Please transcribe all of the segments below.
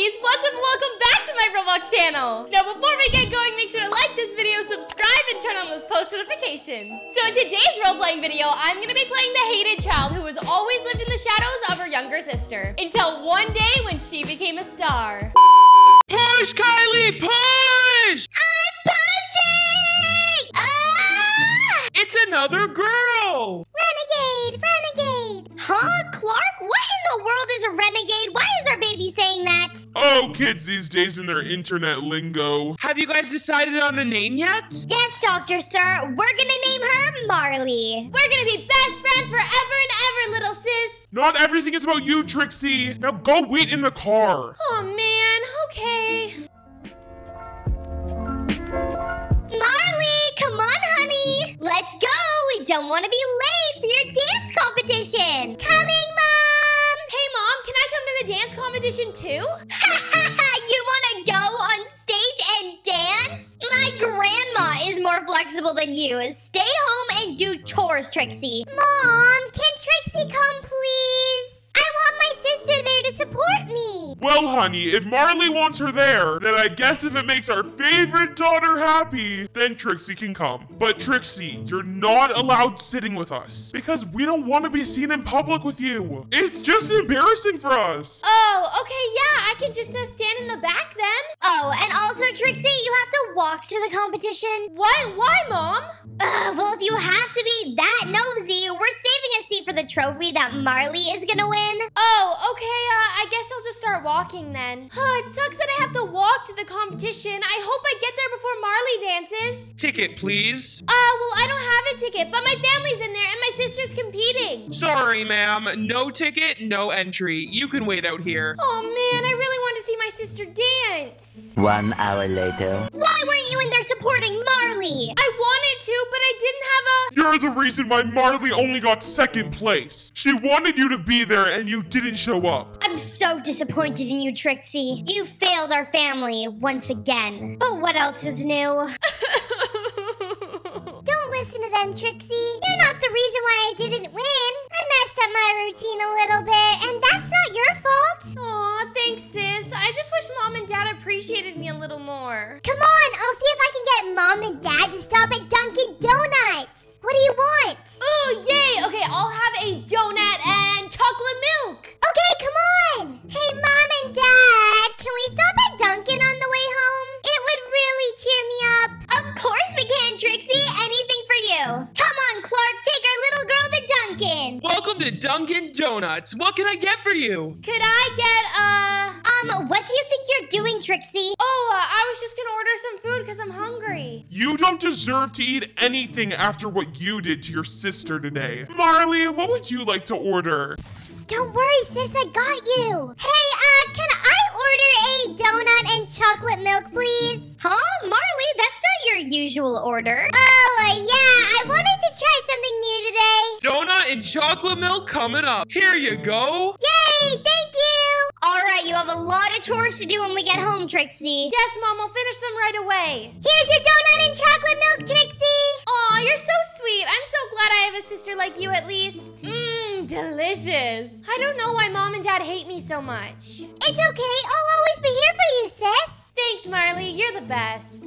ladies, what's up welcome back to my Roblox channel. Now before we get going, make sure to like this video, subscribe, and turn on those post notifications. So in today's role-playing video, I'm gonna be playing the hated child who has always lived in the shadows of her younger sister. Until one day when she became a star. Push, Kylie, push! I'm pushing! Ah! It's another girl! Renegade, renegade! Huh, Clark? What in the world is a renegade? Why is our baby saying that? Oh, kids these days and their internet lingo. Have you guys decided on a name yet? Yes, Doctor Sir, we're gonna name her Marley. We're gonna be best friends forever and ever, little sis. Not everything is about you, Trixie. Now go wait in the car. Oh man, okay. Marley, come on, honey. Let's go. We don't want to be late for your dance competition. Coming, Mom. Hey mom, can I come to the dance competition too? You want to go on stage and dance? My grandma is more flexible than you. Stay home and do chores, Trixie. Mom, can Trixie come, please? I want my sister there to support me. Well, honey, if Marley wants her there, then I guess if it makes our favorite daughter happy, then Trixie can come. But Trixie, you're not allowed sitting with us because we don't want to be seen in public with you. It's just embarrassing for us. Oh, okay, yeah, I can just uh, stand in the back then. Oh, and also, Trixie, you have to walk to the competition. What? Why, mom? Uh, well, if you have to be that nosy, we're saving a seat for the trophy that Marley is gonna win. Oh, okay, uh, I guess I'll just start walking then. Oh, it sucks that I have to walk to the competition. I hope I get there before Marley dances. Ticket, please. Uh, well, I don't have a ticket, but my family's in there and my sister's competing. Sorry, ma'am. No ticket, no entry. You can wait out here. Oh man, I really want to see my sister dance. One hour later. Why weren't you in there supporting Marley? I wanted to, but I didn't have a. You're the reason why Marley only got second place. She wanted you to be there and you didn't show up. I'm so disappointed in you, Trixie. You failed our family once again. But what else is new? Don't listen to them, Trixie. You're not the reason why I didn't win. I messed up my routine a little bit, and that's not your fault. Dad appreciated me a little more. Come on, I'll see if I can get mom and dad to stop at Dunkin' Donuts. What do you want? Oh, yay! Okay, I'll have a donut and chocolate milk. Okay, come on. Hey, mom and dad, can we stop at Dunkin' on the way home? It would really cheer me up. Of course we can, Trixie. Anything for you. Come on, Clark, take our little girl to Dunkin'. Welcome to Dunkin' Donuts. What can I get for you? Could I get uh? Um, what do you think you're doing, Trixie? Oh, uh, I was just gonna order some food because I'm hungry. You don't deserve to eat anything after what you did to your sister today. Marley, what would you like to order? Psst, don't worry, sis, I got you. Hey, uh, can I order a donut and chocolate milk, please? Huh, Marley? That's not your usual order. Oh, uh, yeah, I wanted to try something new today. Donut and chocolate milk coming up. Here you go. Yay, thank you. All right, you have a lot of chores to do when we get home, Trixie. Yes, mom, I'll finish them right away. Here's your donut and chocolate milk, Trixie. Aw, you're so sweet. I'm so glad I have a sister like you at least. Mmm, delicious. I don't know why mom and dad hate me so much. It's okay. I'll always be here for you, sis. Thanks, Marley. You're the best.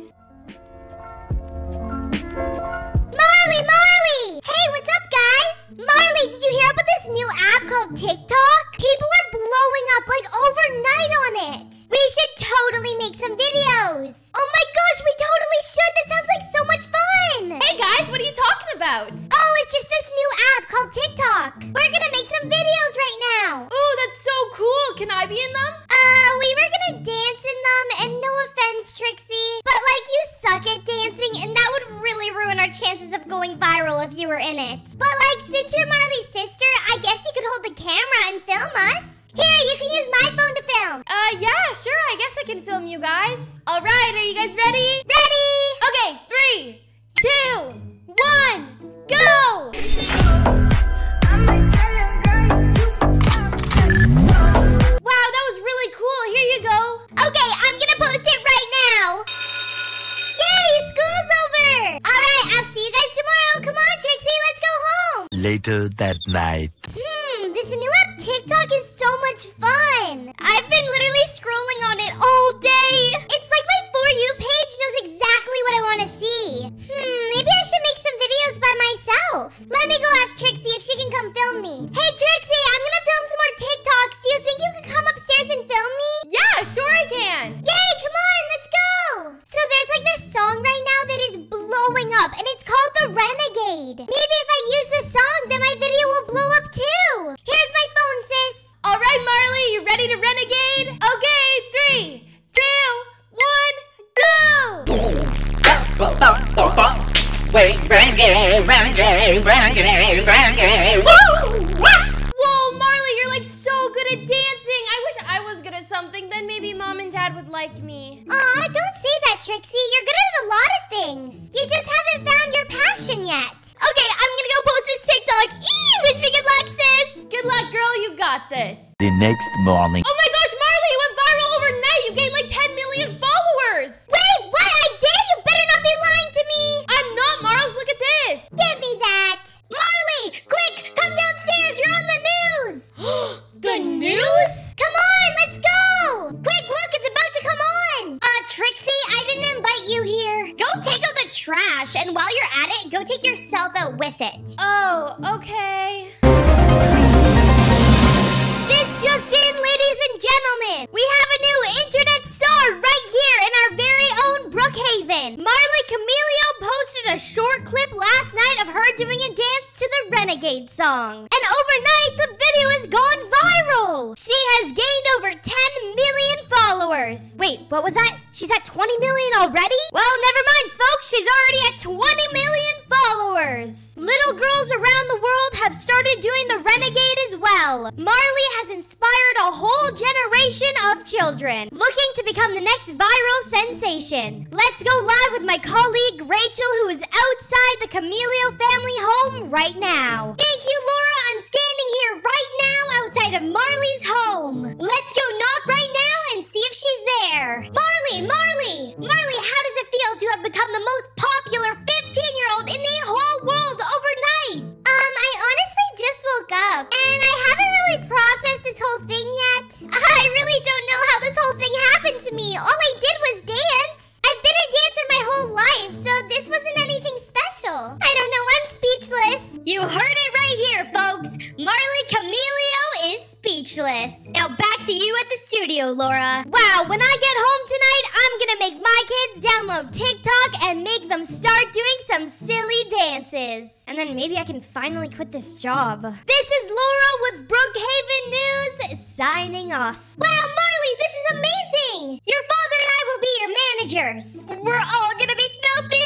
Marley, Marley! Hey, what's up, guys? Marley, did you hear about this new app called TikTok? People are blowing up like overnight on it. We should totally make some videos. Oh my gosh, we totally should. That sounds like so much fun. Hey, guys, what are you talking about? Oh, it's just this new app called TikTok. We're gonna make some videos right now. Ooh, that's so cool. Can I be in them? Uh, we were gonna dance in them, and no offense, Trixie, but like you suck at dancing, and that would really ruin our chances of going viral if you were in it. But like, since you're Marley's That night. Whoa, Marley, you're like so good at dancing. I wish I was good at something. Then maybe mom and dad would like me. Aw, don't say that, Trixie. You're good at a lot of things. You just haven't found your passion yet. Okay, I'm gonna go post this TikTok. Eee, wish me good luck, sis. Good luck, girl. You got this. The next morning. Oh my gosh, Marley, you went viral overnight. You gained like 10 with it. Oh, okay. Doing a dance to the Renegade song. And overnight, the video has gone viral. She has gained over 10 million followers. Wait, what was that? She's at 20 million already? Well, never mind, folks. She's already at 20 million followers. Little girls around the world have started doing the Renegade as well. Marley has inspired a whole generation of children looking to become the next viral sensation. Let's go live with my colleague Rachel, who is outside Camelio family home right now. Thank you, Laura. I'm standing here right now outside of Marley's home. Let's go knock right now and see if she's there. Marley, Marley, Marley, how does it feel to have become the most popular 15 year old in the whole world overnight? Um, I honestly just woke up and I haven't really processed this whole thing yet. I really don't know how this whole thing happened to me. All I did was dance. I've been a dancer my whole life, so this wasn't anything special. I don't know, I'm speechless. You heard it right here, folks. Marley Camilio is speechless. Now back to you at the studio, Laura. Wow, when I get home tonight, I'm gonna make my kids download TikTok and make them start doing some silly dances. And then maybe I can finally quit this job. This is Laura with Brookhaven News signing off. Wow, Marley, this is amazing! Your father and I will be your managers. We're all gonna be filthy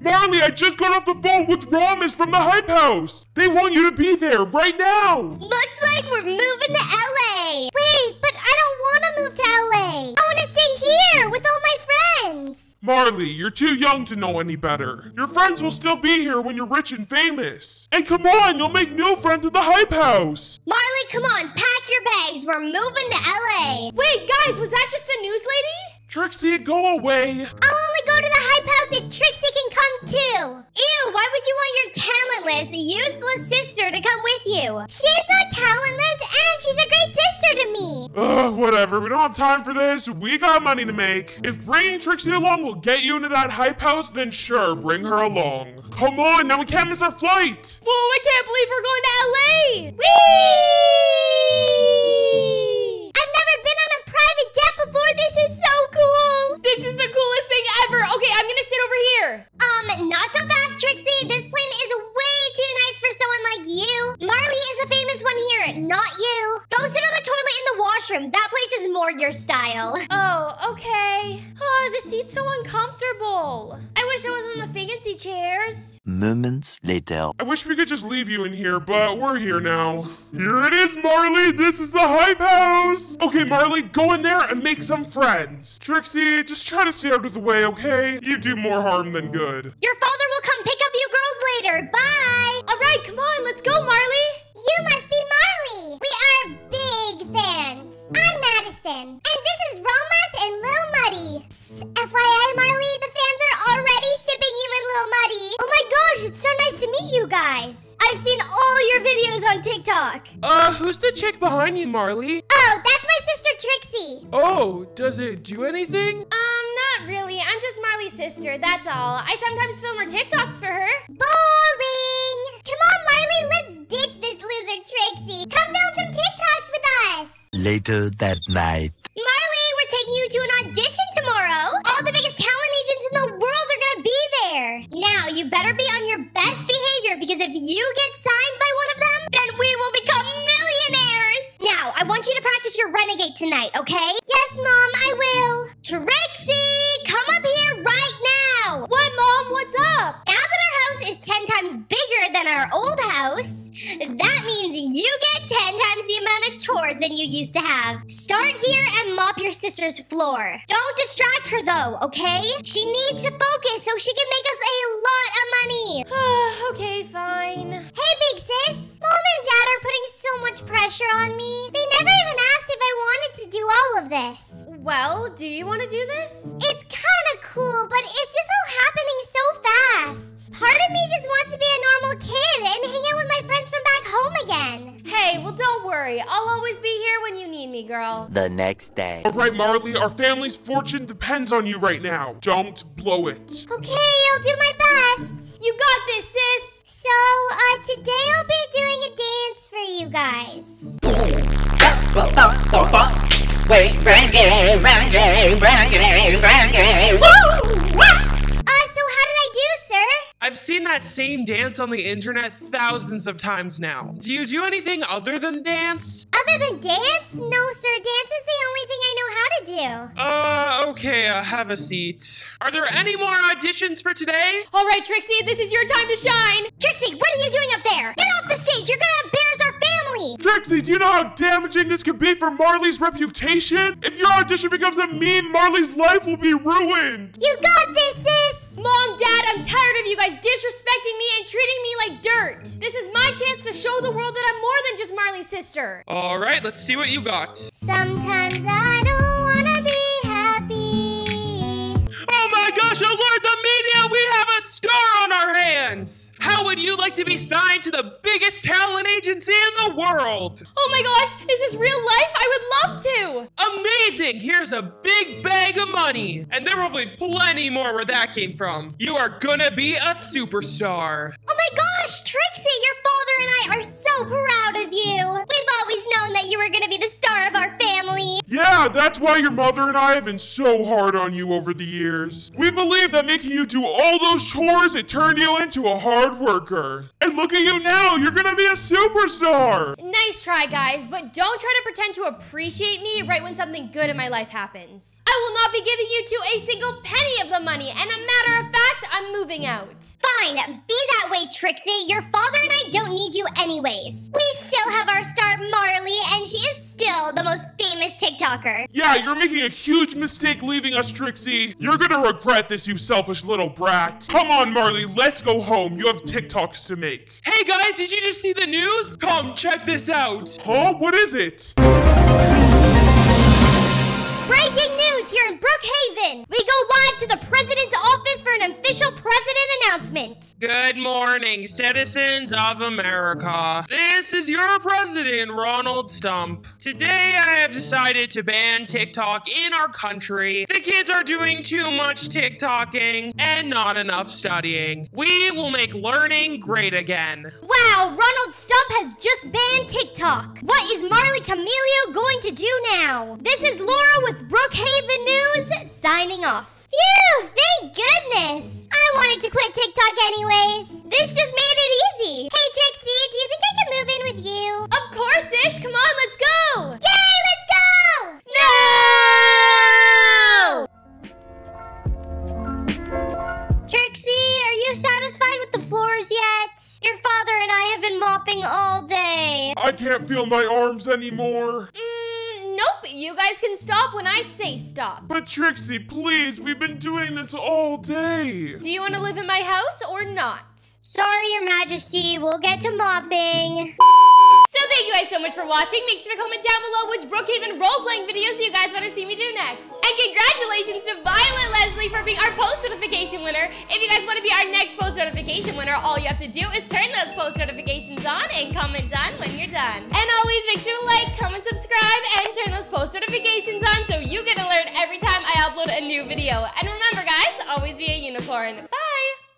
Marley, I just got off the phone with Ramis from the Hype House. They want you to be there right now. Looks like we're moving to LA. Wait, but I don't want to move to LA. I want to stay here with all my friends. Marley, you're too young to know any better. Your friends will still be here when you're rich and famous. And come on, you'll make new friends at the Hype House. Marley, come on, pack your bags. We're moving to LA. Wait, guys, was that just the news lady? Trixie, go away. Only go to the Hype House if Trixie can come too. Ew, why would you want your talentless, useless sister to come with you? She's not talentless and she's a great sister to me. Ugh, whatever. We don't have time for this. We got money to make. If bringing Trixie along will get you into that Hype House, then sure, bring her along. Come on, now we can't miss our flight. Whoa, I can't believe we're going to LA. Whee! I've never been on a private jet before. This is so cool. This is the coolest thing ever. Okay, I'm gonna sit over here. Um, not so fast, Trixie. This plane is way too nice for someone like you. Marley is a famous one here, not you. Go sit on the toilet in the washroom. That place is more your style. Oh, okay. Oh, the seat's so uncomfortable. I wish I was on the fancy chairs. Moments later. I wish we could just leave you in here, but we're here now. Here it is, Marley. This is the Hype House. Okay, Marley, go in there and make some friends. Trixie, just try to stay out of the way, okay? You do more harm than good. Your father will come pick up you girls later. Bye. All right, come on, let's go, Marley. You must be Marley. We are big fans. I'm Madison. And this is Romas and Lil Muddy. Psst, FYI, Marley, the fans are already shipping you and Lil Muddy. Oh my gosh, it's so nice to meet you guys. I've seen all your videos on TikTok. Uh, who's the chick behind you, Marley? Oh, that's my sister Trixie. Oh, does it do anything? Um, not really. I'm just Marley's sister, that's all. I sometimes film her TikToks for her. Boring. Come on, Marley, let's ditch this loser Trixie. Come film some TikToks with us. Later that night. Because if you get signed by one of them, then we will become millionaires! Now, I want you to practice your renegade tonight, okay? Yes, Mom, I will. Trixie, come up here right now! What, Mom? What's up? Now that our house is 10 times bigger than our old house, that means you get 10 times the amount of chores than you used to have. Start here and mop your sister's floor. Don't distract her though, okay? She needs to focus so she can make us a lot of money. okay, fine. Hey, big sis. Mom and Dad are putting so much pressure on me. They never even asked if I wanted to do all of this. Well, do you want to do this? It's next day. All right, Marley, our family's fortune depends on you right now. Don't blow it. Okay, I'll do my best. You got this, sis. So, uh, today I'll be doing a dance for you guys. I've seen that same dance on the internet thousands of times now. Do you do anything other than dance? Other than dance? No, sir. Dance is the only thing I know how to do. Uh, okay, uh, have a seat. Are there any more auditions for today? All right, Trixie, this is your time to shine. Trixie, what are you doing up there? Get off the stage. You're gonna embarrass our family. Trixie, do you know how damaging this could be for Marley's reputation? If your audition becomes a meme, Marley's life will be ruined. You got this, sis. Mom, Dad, I'm tired of you guys disrespecting me and treating me like dirt. This is my chance to show the world that I'm more than just Marley's sister. All right, let's see what you got. Sometimes I don't like to be signed to the biggest talent agency in the world? Oh my gosh, is this real life? I would love to. Amazing! Here's a big bag of money! And there will be plenty more where that came from. You are gonna be a superstar. Oh my gosh, Trixie, your father and I are so proud of you. We've always known that you were gonna be the star of our family. Yeah, that's why your mother and I have been so hard on you over the years. We believe that making you do all those chores, it turned you into a hard worker. Look at you now, you're gonna be a superstar. Nice try, guys, but don't try to pretend to appreciate me right when something good in my life happens. I will not be giving you two a single penny of the money, and a matter of fact, I'm moving out. Fine, be that way, Trixie. Your father and I don't need you anyways. We still have our star, Marley, and she is still the most famous TikToker. Yeah, you're making a huge mistake leaving us, Trixie. You're gonna regret this, you selfish little brat. Come on, Marley, let's go home. You have TikToks to make. Hey guys, did you just see the news? Come check this out. Huh? What is it? Breaking in Brookhaven. We go live to the president's office for an official president announcement. Good morning, citizens of America. This is your president, Ronald Stump. Today, I have decided to ban TikTok in our country. The kids are doing too much TikToking and not enough studying. We will make learning great again. Wow, Ronald Stump has just banned TikTok. What is Marley Camilio going to do now? This is Laura with Brookhaven News signing off. Phew, thank goodness. I wanted to quit TikTok anyways. This just made it easy. Hey, Trixie, do you think I can move in with you? Of course, sis. Come on, let's go. Yay, let's go! No! Trixie, are you satisfied with the floors yet? Your father and I have been mopping all day. I can't feel my arms anymore. Mm, Nope. You guys can stop when I say stop. But Trixie, please, we've been doing this all day. Do you want to live in my house or not? Sorry, Your Majesty, we'll get to mopping. So thank you guys so much for watching. Make sure to comment down below which Brookhaven role-playing videos you guys want to see me do next. And congratulations to Violet Leslie for being our post notification winner. If you guys want to be our next post notification winner, all you have to do is turn those post notifications on and comment done when you're done. And always make sure to like, comment, subscribe, and turn those post notifications on so you get alert every time I upload a new video. And remember guys, always be a unicorn. Bye!